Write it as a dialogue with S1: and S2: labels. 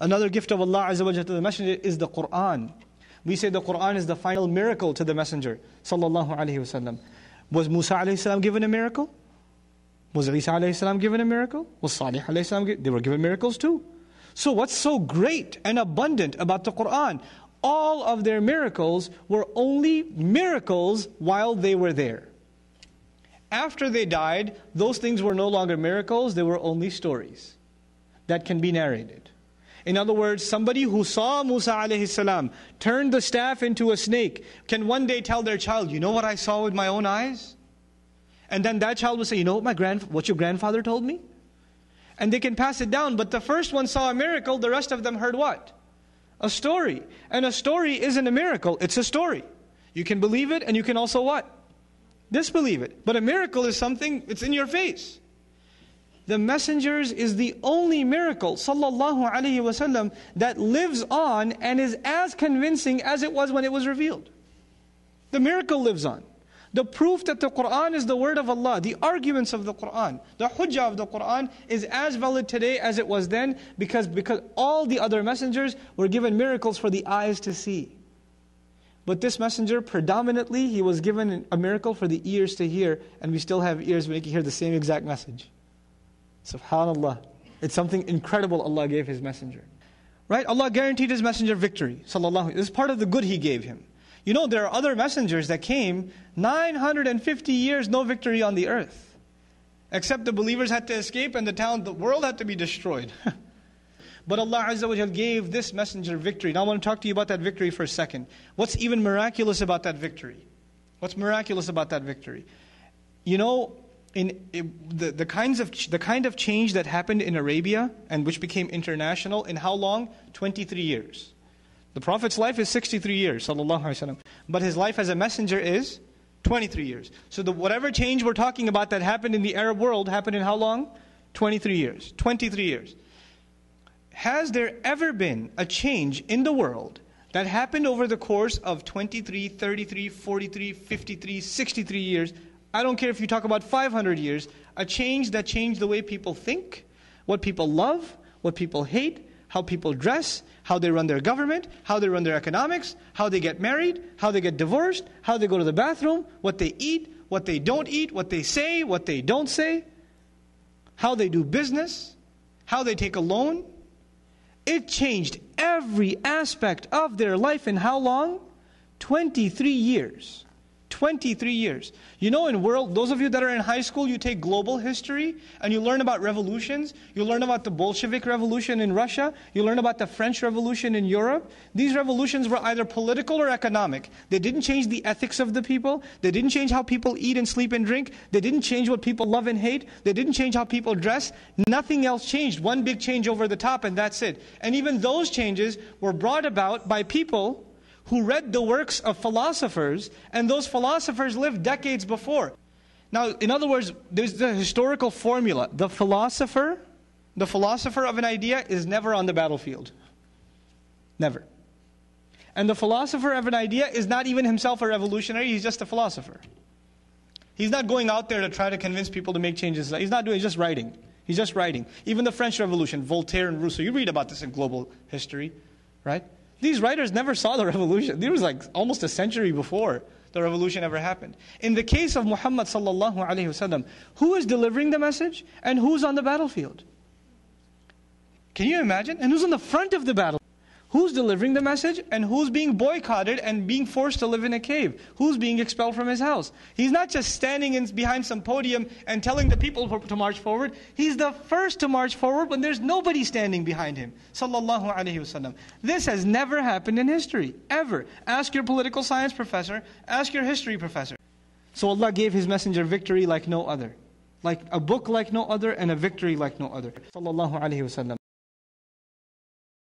S1: Another gift of Allah Azza wa to the Messenger is the Quran. We say the Quran is the final miracle to the Messenger. Sallallahu Alaihi Wasallam. Was Musa alayhi salam given a miracle? Was Isa alayhi salam given a miracle? Was Salih alayhi salam They were given miracles too. So what's so great and abundant about the Quran? All of their miracles were only miracles while they were there. After they died, those things were no longer miracles, they were only stories that can be narrated. In other words, somebody who saw Musa alayhi salam turn the staff into a snake can one day tell their child, You know what I saw with my own eyes? And then that child will say, You know what, my grand, what your grandfather told me? And they can pass it down. But the first one saw a miracle, the rest of them heard what? A story. And a story isn't a miracle, it's a story. You can believe it and you can also what? Disbelieve it. But a miracle is something, it's in your face the messengers is the only miracle, sallallahu alaihi wasallam, that lives on and is as convincing as it was when it was revealed. The miracle lives on. The proof that the Quran is the word of Allah, the arguments of the Quran, the hujjah of the Quran is as valid today as it was then because, because all the other messengers were given miracles for the eyes to see. But this messenger, predominantly, he was given a miracle for the ears to hear, and we still have ears making hear the same exact message. Subhanallah. It's something incredible Allah gave His messenger. Right? Allah guaranteed His messenger victory. Sallallahu. This is part of the good He gave him. You know, there are other messengers that came 950 years, no victory on the earth. Except the believers had to escape and the town, the world had to be destroyed. but Allah Azza wa gave this messenger victory. Now I want to talk to you about that victory for a second. What's even miraculous about that victory? What's miraculous about that victory? You know, in the, the, kinds of, the kind of change that happened in Arabia and which became international in how long? 23 years. The Prophet's life is 63 years, sallallahu but his life as a messenger is 23 years. So the, whatever change we're talking about that happened in the Arab world happened in how long? 23 years. 23 years. Has there ever been a change in the world that happened over the course of 23, 33, 43, 53, 63 years I don't care if you talk about 500 years, a change that changed the way people think, what people love, what people hate, how people dress, how they run their government, how they run their economics, how they get married, how they get divorced, how they go to the bathroom, what they eat, what they don't eat, what they say, what they don't say, how they do business, how they take a loan. It changed every aspect of their life in how long? 23 years. 23 years. You know, in world, those of you that are in high school, you take global history and you learn about revolutions. You learn about the Bolshevik Revolution in Russia. You learn about the French Revolution in Europe. These revolutions were either political or economic. They didn't change the ethics of the people. They didn't change how people eat and sleep and drink. They didn't change what people love and hate. They didn't change how people dress. Nothing else changed. One big change over the top, and that's it. And even those changes were brought about by people who read the works of philosophers, and those philosophers lived decades before. Now, in other words, there's the historical formula. The philosopher, the philosopher of an idea is never on the battlefield. Never. And the philosopher of an idea is not even himself a revolutionary, he's just a philosopher. He's not going out there to try to convince people to make changes. He's not doing, he's just writing. He's just writing. Even the French Revolution, Voltaire and Rousseau, you read about this in global history, right? These writers never saw the revolution. It was like almost a century before the revolution ever happened. In the case of Muhammad sallallahu alaihi wasallam, who is delivering the message and who's on the battlefield? Can you imagine? And who's on the front of the battle? Who's delivering the message and who's being boycotted and being forced to live in a cave? Who's being expelled from his house? He's not just standing in, behind some podium and telling the people to march forward. He's the first to march forward when there's nobody standing behind him. Sallallahu alaihi wasallam. This has never happened in history, ever. Ask your political science professor, ask your history professor. So Allah gave His messenger victory like no other. Like a book like no other and a victory like no other. Sallallahu alaihi wasallam.